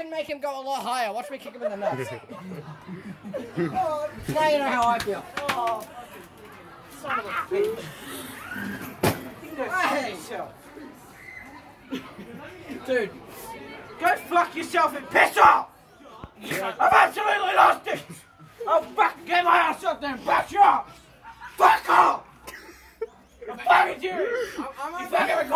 Can make him go a lot higher. Watch me kick him in the nuts. oh, now you know how I feel. Oh, son of a bitch. Hey. Dude, go fuck yourself and piss off! I've absolutely lost it! I'll fucking get my ass up there and bash you up! Fuck off! I'm fucking serious! You fucking record?